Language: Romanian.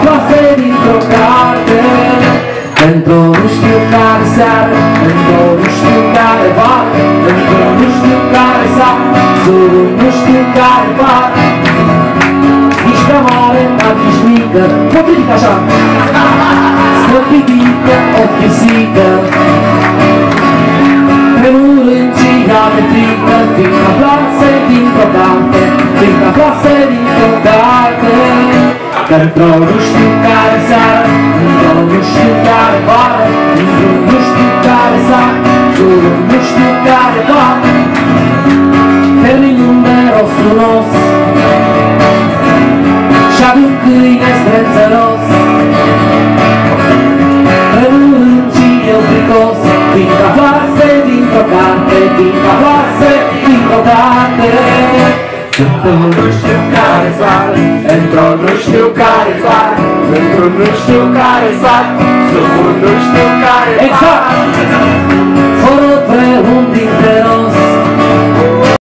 Frumoase dintr-o carte. Într-o nu știu care seară Într-o nu știu care vară Într-o nu știu care sat Sub nu știu care bar Nici prea mare, dar nici mică Potrivit așa. Stă pitică o pisică. Pe murâncii de frică. Într-o nu știu care seară Într-o nu știu care vară Într-o nu știu care sar Într-o nu știu care doar Termin numeros unos Și aduc câine strățăros Rămân și eu fricos Fiindcă floase dintr-o carte Fiindcă floase dintr-o carte Într-o nu știu care sar Într-o nu știu care sar Într-o nu știu care sar Sunt un nu știu care Exact! sar